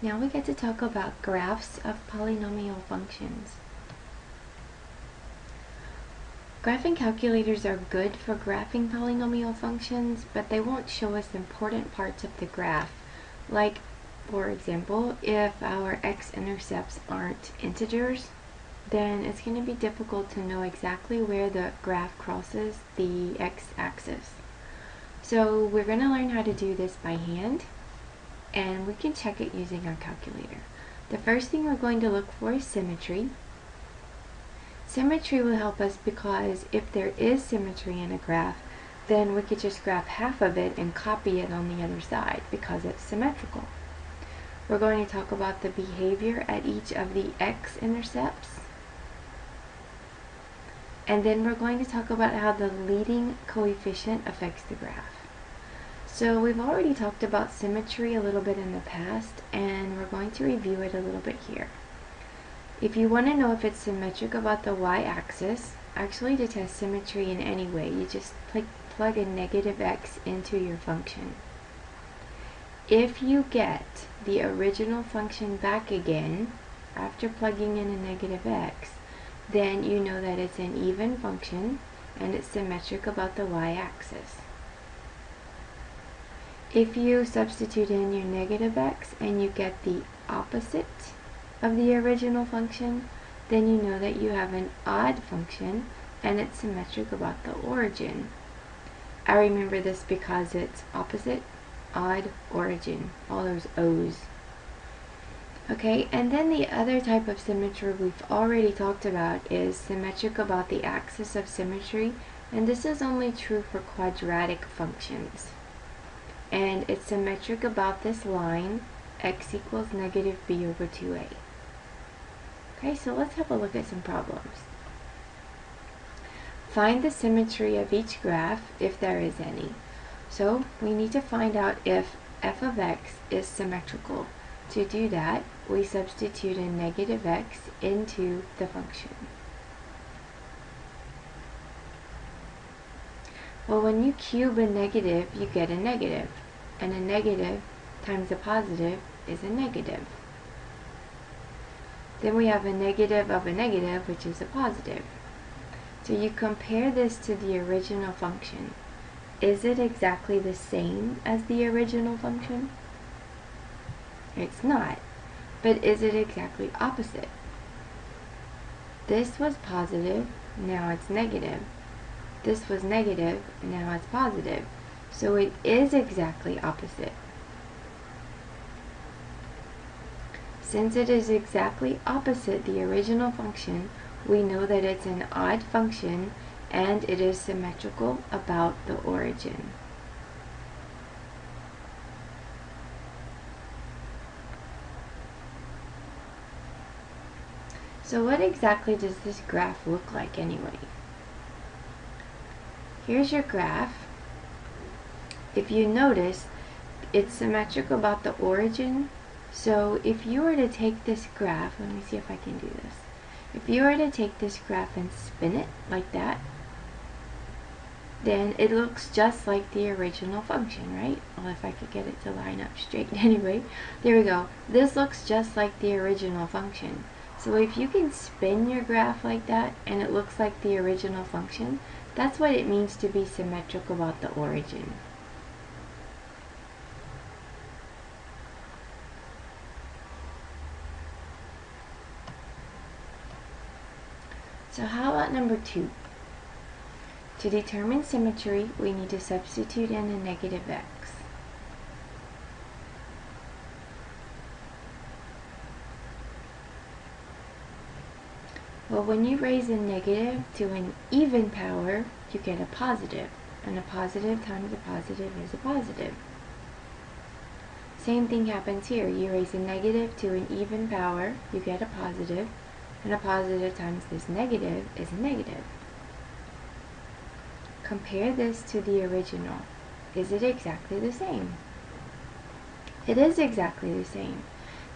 Now we get to talk about graphs of polynomial functions. Graphing calculators are good for graphing polynomial functions, but they won't show us important parts of the graph. Like, for example, if our x-intercepts aren't integers, then it's going to be difficult to know exactly where the graph crosses the x-axis. So we're going to learn how to do this by hand and we can check it using our calculator. The first thing we're going to look for is symmetry. Symmetry will help us because if there is symmetry in a graph, then we could just graph half of it and copy it on the other side because it's symmetrical. We're going to talk about the behavior at each of the x-intercepts. And then we're going to talk about how the leading coefficient affects the graph. So we've already talked about symmetry a little bit in the past, and we're going to review it a little bit here. If you want to know if it's symmetric about the y-axis, actually to test symmetry in any way, you just pl plug a negative x into your function. If you get the original function back again, after plugging in a negative x, then you know that it's an even function and it's symmetric about the y-axis. If you substitute in your negative x and you get the opposite of the original function, then you know that you have an odd function and it's symmetric about the origin. I remember this because it's opposite, odd, origin, all those O's. Okay, and then the other type of symmetry we've already talked about is symmetric about the axis of symmetry, and this is only true for quadratic functions and it's symmetric about this line x equals negative b over 2a. Okay, so let's have a look at some problems. Find the symmetry of each graph if there is any. So we need to find out if f of x is symmetrical. To do that, we substitute a negative x into the function. Well, when you cube a negative, you get a negative. And a negative times a positive is a negative. Then we have a negative of a negative, which is a positive. So you compare this to the original function. Is it exactly the same as the original function? It's not. But is it exactly opposite? This was positive, now it's negative this was negative, and now it's positive. So it is exactly opposite. Since it is exactly opposite the original function, we know that it's an odd function and it is symmetrical about the origin. So what exactly does this graph look like anyway? Here's your graph. If you notice, it's symmetric about the origin. So if you were to take this graph, let me see if I can do this. If you were to take this graph and spin it like that, then it looks just like the original function, right? Well, if I could get it to line up straight. Anyway, there we go. This looks just like the original function. So if you can spin your graph like that and it looks like the original function, that's what it means to be symmetric about the origin. So how about number two? To determine symmetry, we need to substitute in a negative x. Well, when you raise a negative to an even power, you get a positive, and a positive times a positive is a positive. Same thing happens here. You raise a negative to an even power, you get a positive, and a positive times this negative is a negative. Compare this to the original. Is it exactly the same? It is exactly the same.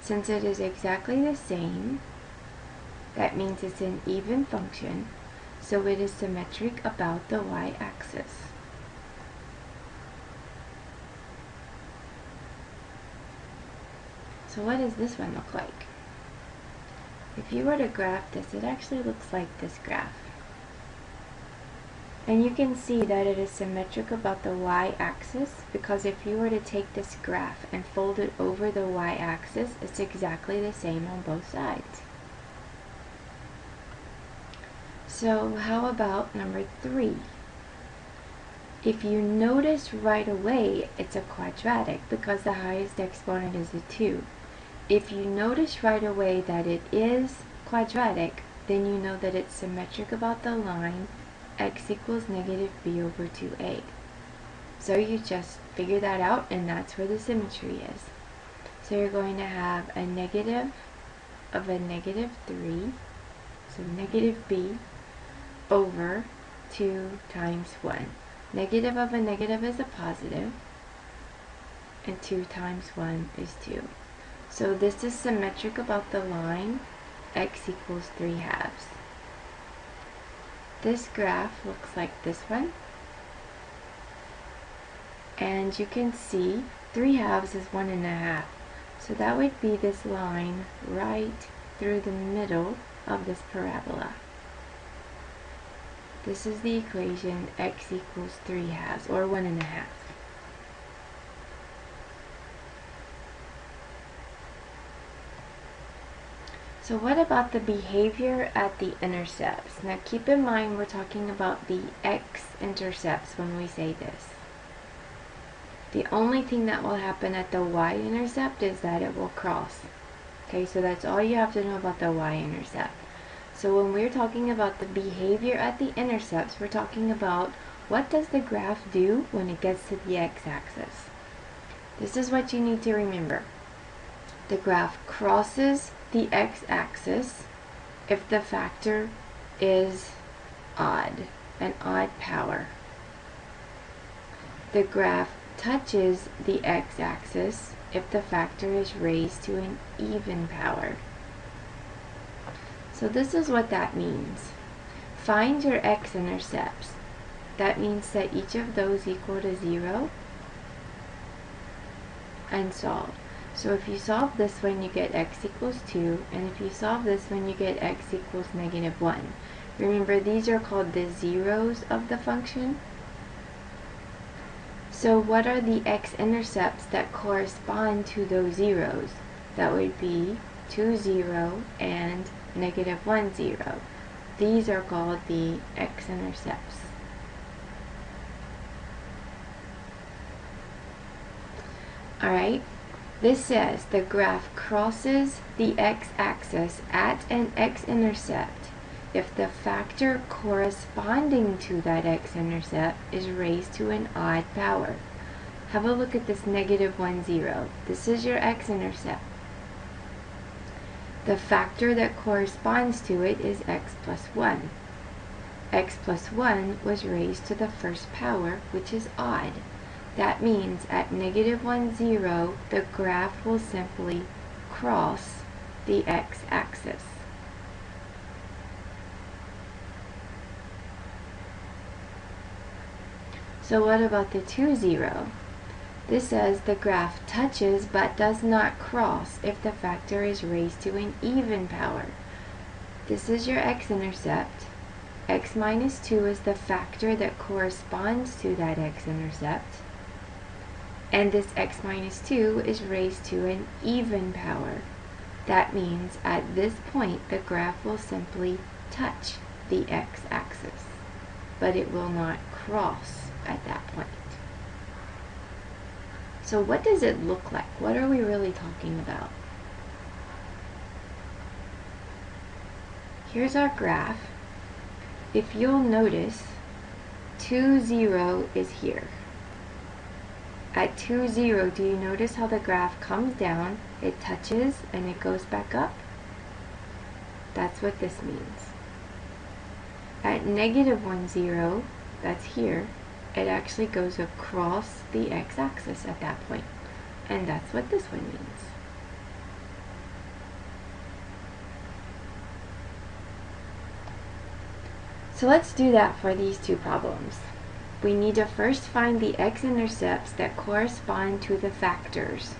Since it is exactly the same, that means it's an even function, so it is symmetric about the y-axis. So what does this one look like? If you were to graph this, it actually looks like this graph. And you can see that it is symmetric about the y-axis because if you were to take this graph and fold it over the y-axis, it's exactly the same on both sides. So how about number three? If you notice right away, it's a quadratic because the highest exponent is a 2. If you notice right away that it is quadratic, then you know that it's symmetric about the line x equals negative b over 2a. So you just figure that out and that's where the symmetry is. So you're going to have a negative of a negative 3, so negative b over 2 times 1. Negative of a negative is a positive, and 2 times 1 is 2. So this is symmetric about the line x equals 3 halves. This graph looks like this one. And you can see 3 halves is 1 and a half. So that would be this line right through the middle of this parabola. This is the equation x equals 3 halves, or 1 and a half. So what about the behavior at the intercepts? Now keep in mind we're talking about the x-intercepts when we say this. The only thing that will happen at the y-intercept is that it will cross. Okay, so that's all you have to know about the y-intercept. So when we're talking about the behavior at the intercepts, we're talking about what does the graph do when it gets to the x-axis. This is what you need to remember. The graph crosses the x-axis if the factor is odd, an odd power. The graph touches the x-axis if the factor is raised to an even power. So this is what that means. Find your x-intercepts. That means that each of those equal to 0 and solve. So if you solve this one, you get x equals 2, and if you solve this one, you get x equals negative 1. Remember, these are called the zeros of the function. So what are the x-intercepts that correspond to those zeros? That would be 2, 0, and negative 1, 0. These are called the x-intercepts. Alright, this says the graph crosses the x-axis at an x-intercept if the factor corresponding to that x-intercept is raised to an odd power. Have a look at this negative 1, 0. This is your x-intercept. The factor that corresponds to it is x plus 1. x plus 1 was raised to the first power, which is odd. That means at negative 1, 0, the graph will simply cross the x-axis. So what about the 2, 0? This says the graph touches but does not cross if the factor is raised to an even power. This is your x-intercept. x minus 2 is the factor that corresponds to that x-intercept. And this x minus 2 is raised to an even power. That means at this point the graph will simply touch the x-axis, but it will not cross at that point. So what does it look like? What are we really talking about? Here's our graph. If you'll notice, 2, 0 is here. At 2, 0, do you notice how the graph comes down, it touches, and it goes back up? That's what this means. At negative 1, 0, that's here, it actually goes across the x-axis at that point. And that's what this one means. So let's do that for these two problems. We need to first find the x-intercepts that correspond to the factors.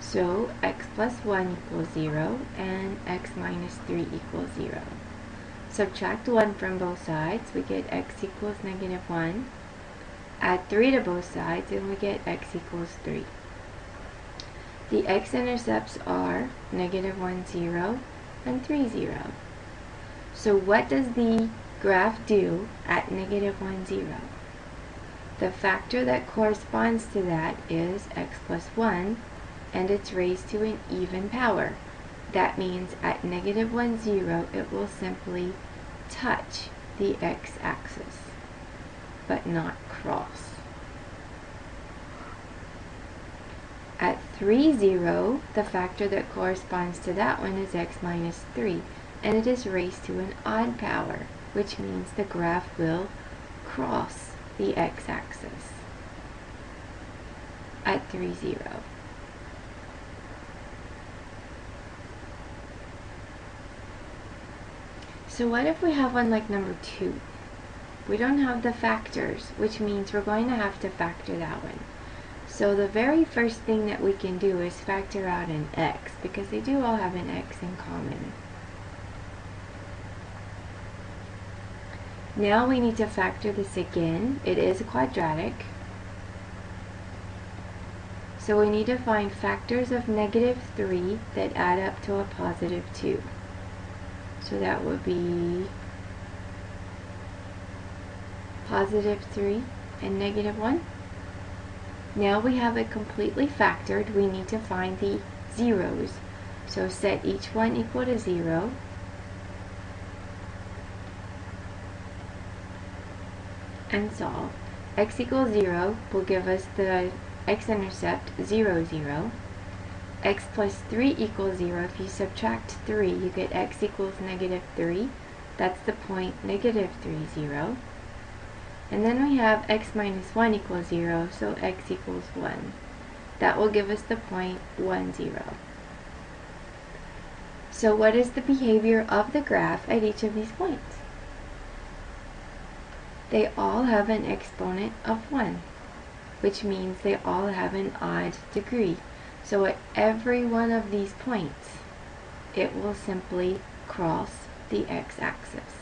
So x plus 1 equals 0 and x minus 3 equals 0. Subtract 1 from both sides, we get x equals negative 1. Add 3 to both sides and we get x equals 3. The x-intercepts are negative 1, 0 and 3, 0. So what does the graph do at negative 1, 0? The factor that corresponds to that is x plus 1 and it's raised to an even power. That means at negative 1, 0, it will simply touch the x-axis, but not cross. At 3, 0, the factor that corresponds to that one is x minus 3, and it is raised to an odd power, which means the graph will cross the x-axis at 3, 0. So what if we have one like number 2? We don't have the factors, which means we're going to have to factor that one. So the very first thing that we can do is factor out an x, because they do all have an x in common. Now we need to factor this again. It is a quadratic. So we need to find factors of negative 3 that add up to a positive 2. So that would be positive 3 and negative 1. Now we have it completely factored. We need to find the zeros. So set each one equal to 0. And solve. x equals 0 will give us the x-intercept 0, 0 x plus 3 equals 0. If you subtract 3, you get x equals negative 3. That's the point negative 3, 0. And then we have x minus 1 equals 0, so x equals 1. That will give us the point 1, 0. So what is the behavior of the graph at each of these points? They all have an exponent of 1, which means they all have an odd degree. So at every one of these points, it will simply cross the x-axis.